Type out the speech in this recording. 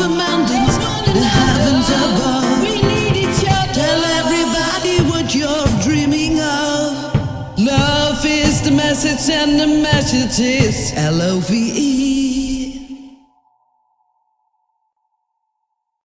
the heavens above. Tell everybody what you're dreaming of. Love is the message, and the message is L O V E.